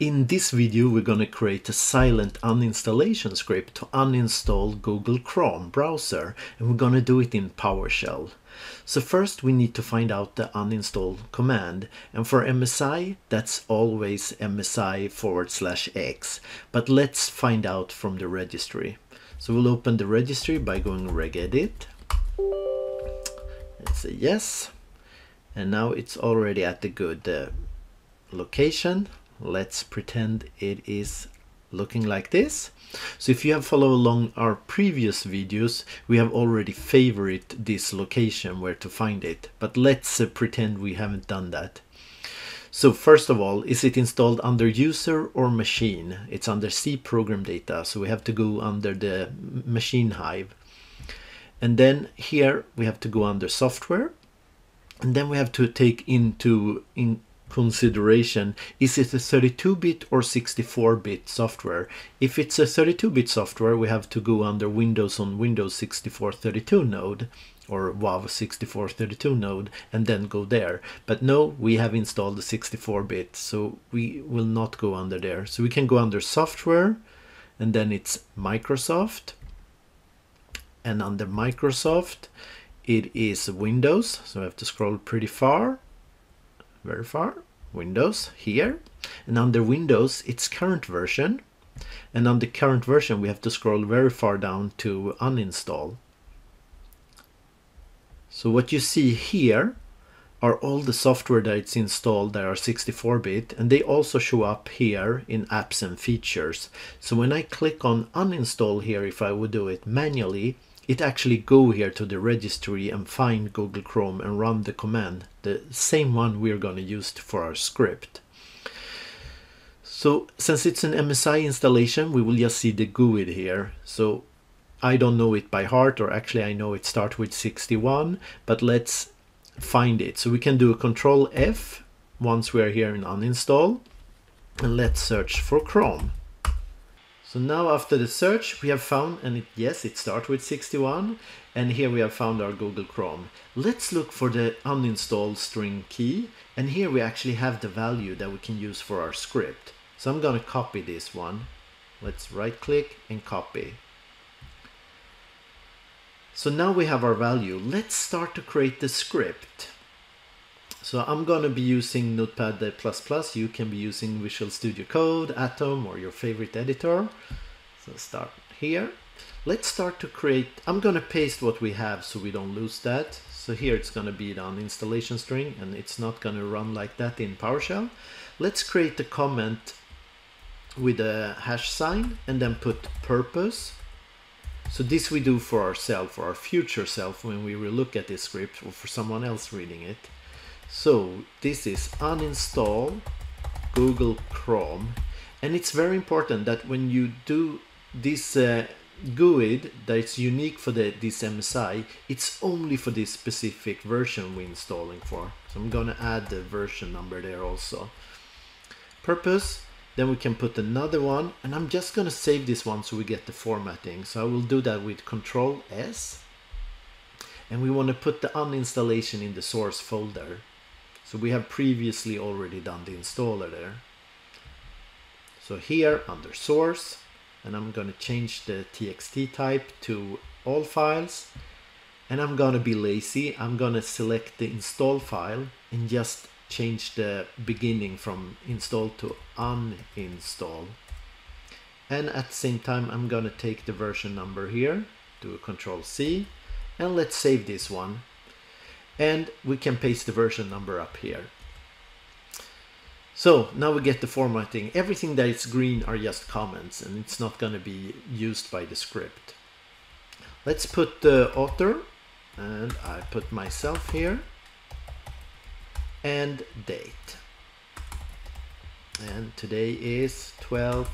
In this video we're going to create a silent uninstallation script to uninstall Google Chrome browser and we're going to do it in PowerShell. So first we need to find out the uninstall command and for MSI that's always MSI forward slash X but let's find out from the registry. So we'll open the registry by going regedit and say yes and now it's already at the good uh, location let's pretend it is looking like this. So if you have followed along our previous videos we have already favored this location where to find it but let's uh, pretend we haven't done that. So first of all is it installed under user or machine? It's under C program data so we have to go under the machine hive. And then here we have to go under software. And then we have to take into in consideration is it a 32-bit or 64-bit software? If it's a 32-bit software we have to go under windows on windows 6432 node or WOW 6432 node and then go there. But no we have installed the 64-bit so we will not go under there. So we can go under software and then it's Microsoft. And under Microsoft it is Windows so I have to scroll pretty far very far. Windows here. And under Windows it's current version. And on the current version we have to scroll very far down to uninstall. So what you see here are all the software that it's installed that are 64-bit and they also show up here in apps and features. So when I click on uninstall here if I would do it manually it actually go here to the registry and find Google Chrome and run the command, the same one we're going to use for our script. So since it's an MSI installation, we will just see the GUID here. So I don't know it by heart, or actually I know it starts with 61, but let's find it. So we can do a control F once we're here in uninstall, and let's search for Chrome. So now after the search we have found, and it, yes, it starts with 61, and here we have found our Google Chrome. Let's look for the uninstall string key, and here we actually have the value that we can use for our script. So I'm gonna copy this one. Let's right click and copy. So now we have our value. Let's start to create the script. So I'm going to be using Notepad++. You can be using Visual Studio Code, Atom, or your favorite editor. So start here. Let's start to create, I'm going to paste what we have so we don't lose that. So here it's going to be the installation string and it's not going to run like that in PowerShell. Let's create a comment with a hash sign and then put purpose. So this we do for ourselves, for our future self when we will look at this script or for someone else reading it. So this is uninstall Google Chrome and it's very important that when you do this uh, GUID that's unique for the, this MSI, it's only for this specific version we're installing for. So I'm gonna add the version number there also. Purpose, then we can put another one and I'm just gonna save this one so we get the formatting. So I will do that with Control S and we want to put the uninstallation in the source folder. So we have previously already done the installer there. So here under source, and I'm going to change the txt type to all files. And I'm going to be lazy. I'm going to select the install file and just change the beginning from install to uninstall. And at the same time, I'm going to take the version number here, do a control C, and let's save this one and we can paste the version number up here. So now we get the formatting. Everything that is green are just comments and it's not going to be used by the script. Let's put the author and I put myself here and date. And today is 12th,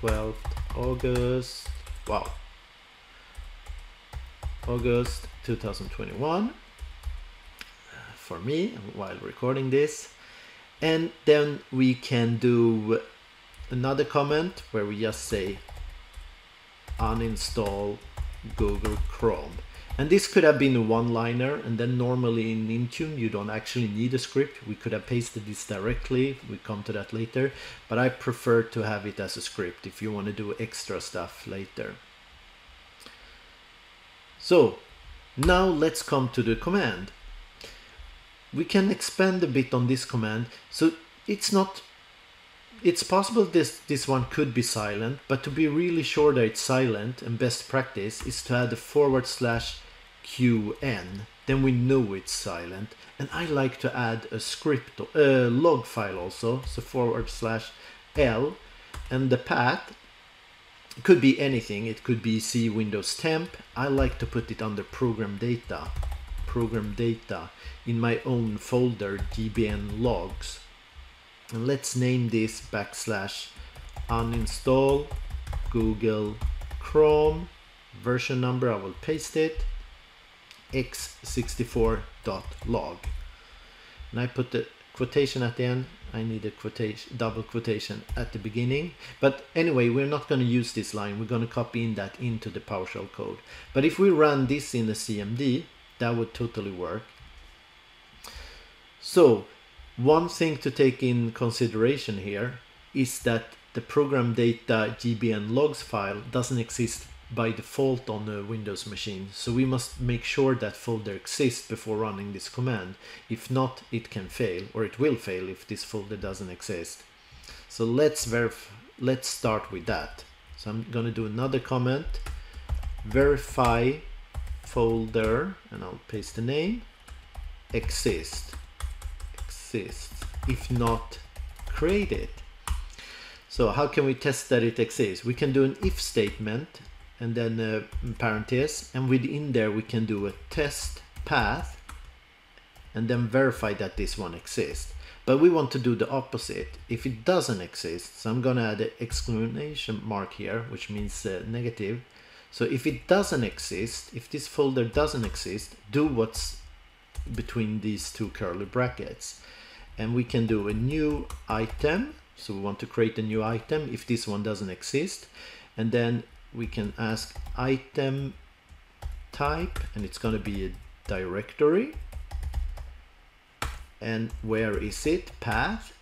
12th August. Wow, August 2021 uh, for me while recording this and then we can do another comment where we just say uninstall Google Chrome And this could have been a one-liner, and then normally in Intune you don't actually need a script. We could have pasted this directly, we come to that later, but I prefer to have it as a script if you want to do extra stuff later. So now let's come to the command. We can expand a bit on this command. So it's not it's possible this, this one could be silent, but to be really sure that it's silent and best practice is to add a forward slash qn. Then we know it's silent. And I like to add a script, a log file also, so forward slash l. And the path could be anything. It could be C Windows temp. I like to put it under program data, program data in my own folder, gbn logs. And let's name this backslash uninstall Google Chrome. Version number I will paste it. X64.log and I put the quotation at the end I need a quotation double quotation at the beginning. But anyway we're not going to use this line. We're going to copy in that into the PowerShell code. But if we run this in the CMD that would totally work. So one thing to take in consideration here is that the program data gbn logs file doesn't exist by default on a Windows machine. So we must make sure that folder exists before running this command. If not, it can fail or it will fail if this folder doesn't exist. So let's verify, let's start with that. So I'm going to do another comment, verify folder, and I'll paste the name, exist exists. If not, create it. So how can we test that it exists? We can do an if statement and then a parenthesis and within there we can do a test path and then verify that this one exists. But we want to do the opposite. If it doesn't exist, so I'm to add an exclamation mark here, which means uh, negative. So if it doesn't exist, if this folder doesn't exist, do what's between these two curly brackets and we can do a new item so we want to create a new item if this one doesn't exist and then we can ask item type and it's going to be a directory. And where is it? Path.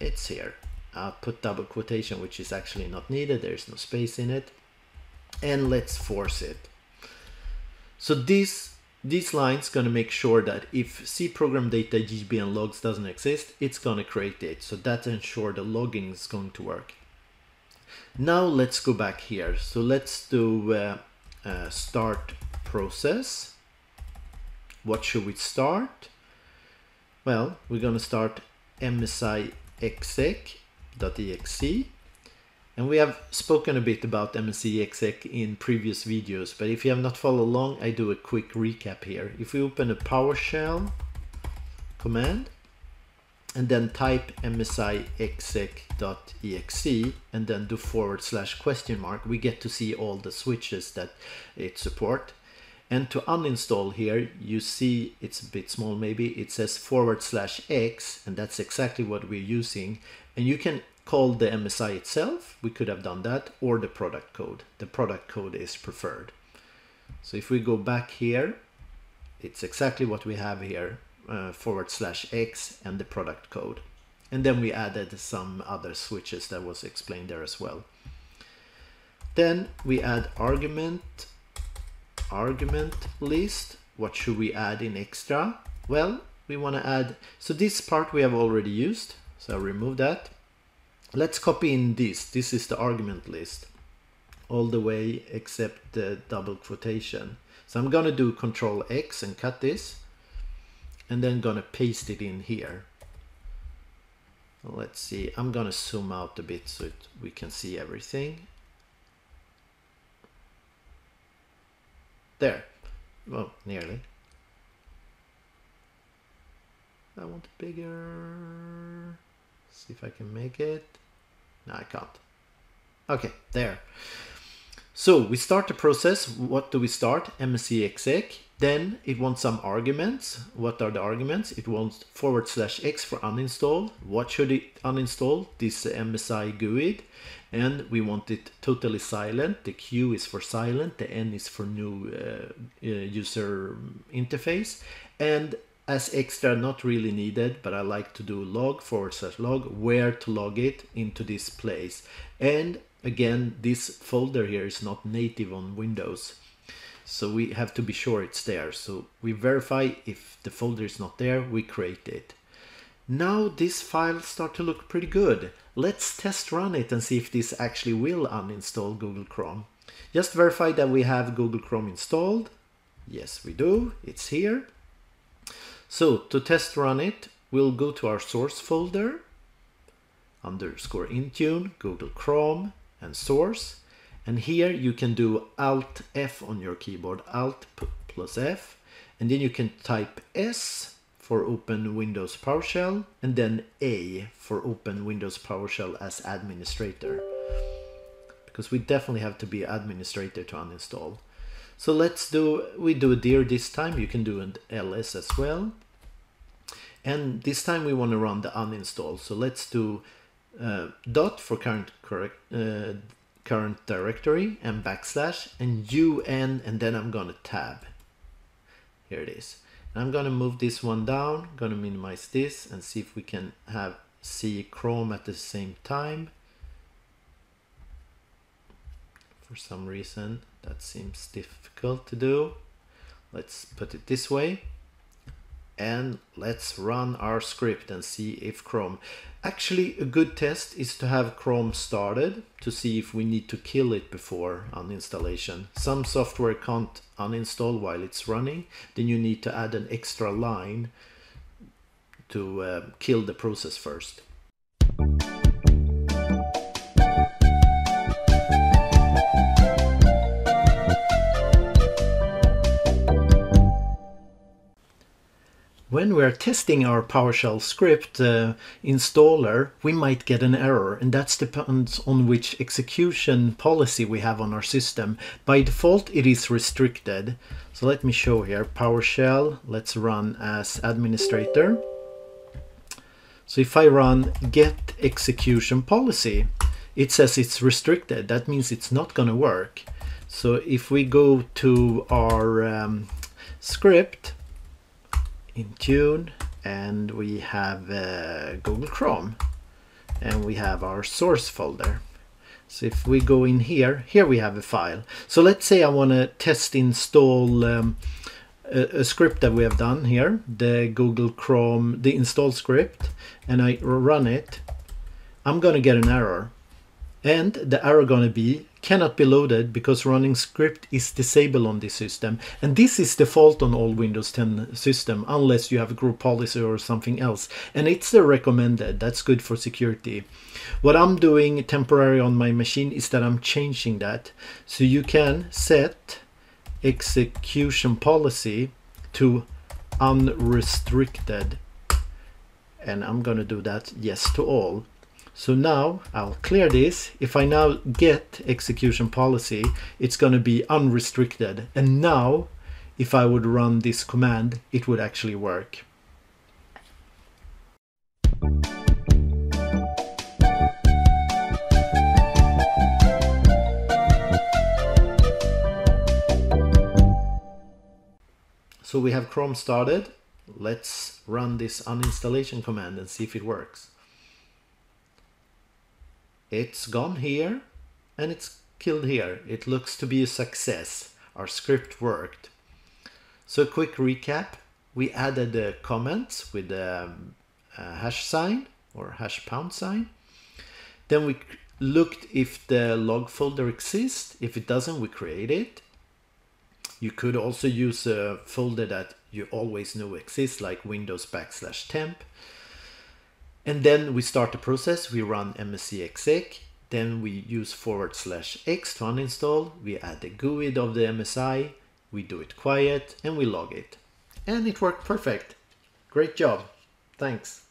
It's here. I'll put double quotation which is actually not needed. There's no space in it. And let's force it. So this these lines going to make sure that if C program data GBN logs doesn't exist, it's going to create it. So that ensure the logging is going to work. Now let's go back here. So let's do uh, uh, start process. What should we start? Well, we're going to start MSI exec.exe and we have spoken a bit about MSI exec in previous videos, but if you have not followed along, I do a quick recap here. If we open a PowerShell command and then type msi exec.exe and then do forward slash question mark, we get to see all the switches that it support. And to uninstall here, you see it's a bit small maybe, it says forward slash x, and that's exactly what we're using. And you can call the MSI itself, we could have done that, or the product code. The product code is preferred. So if we go back here, it's exactly what we have here, uh, forward slash X and the product code. And then we added some other switches that was explained there as well. Then we add argument, argument list. What should we add in extra? Well, we want to add, so this part we have already used, so I'll remove that. Let's copy in this. This is the argument list all the way except the double quotation. So I'm going to do control X and cut this and then to paste it in here. Let's see, I'm to zoom out a bit so it, we can see everything. There, well, nearly. I want bigger. See if I can make it. No, I can't. Okay, there. So we start the process. What do we start? MSI exec. Then it wants some arguments. What are the arguments? It wants forward slash x for uninstall. What should it uninstall? This MSI GUID. And we want it totally silent. The Q is for silent. The N is for new uh, uh, user interface. And as extra, not really needed, but I like to do log forward slash log, where to log it into this place. And again, this folder here is not native on Windows. So we have to be sure it's there. So we verify if the folder is not there, we create it. Now this file start to look pretty good. Let's test run it and see if this actually will uninstall Google Chrome. Just verify that we have Google Chrome installed. Yes, we do. It's here. So to test run it, we'll go to our source folder, underscore Intune, Google Chrome, and source. And here you can do Alt F on your keyboard, Alt plus F, and then you can type S for open Windows PowerShell, and then A for open Windows PowerShell as administrator. Because we definitely have to be administrator to uninstall. So let's do, we do a dir this time, you can do an ls as well. And this time we want to run the uninstall. So let's do uh, dot for current correct uh, current directory and backslash and un and then I'm gonna tab. Here it is. And I'm gonna move this one down, gonna minimize this and see if we can have see Chrome at the same time. For some reason that seems difficult to do. Let's put it this way and let's run our script and see if Chrome. Actually, a good test is to have Chrome started to see if we need to kill it before uninstallation. Some software can't uninstall while it's running, then you need to add an extra line to uh, kill the process first. When we're testing our PowerShell script uh, installer, we might get an error, and that depends on which execution policy we have on our system. By default, it is restricted. So let me show here, PowerShell, let's run as administrator. So if I run get execution policy, it says it's restricted. That means it's not going to work. So if we go to our um, script, Intune and we have uh, Google Chrome and we have our source folder. So if we go in here, here we have a file. So let's say I want to test install um, a, a, script that we have done here, the Google Chrome, the install script, and I run it. I'm going to get an error. And the error going to be cannot be loaded because running script is disabled on this system. And this is default on all Windows 10 system unless you have a group policy or something else. And it's the recommended, that's good for security. What I'm doing temporary on my machine is that I'm changing that. So you can set execution policy to unrestricted. And I'm going to do that yes to all. So now I'll clear this. If I now get execution policy, it's going to be unrestricted. And now if I would run this command, it would actually work. So we have Chrome started. Let's run this uninstallation command and see if it works it's gone here and it's killed here. It looks to be a success. Our script worked. So quick recap. We added the comments with the uh, hash sign or hash pound sign. Then we looked if the log folder exists. If it doesn't, we create it. You could also use a folder that you always know exists like windows backslash temp and then we start the process, we run msi exec, then we use forward slash x to uninstall, we add the GUID of the MSI, we do it quiet, and we log it. And it worked perfect. Great job. Thanks.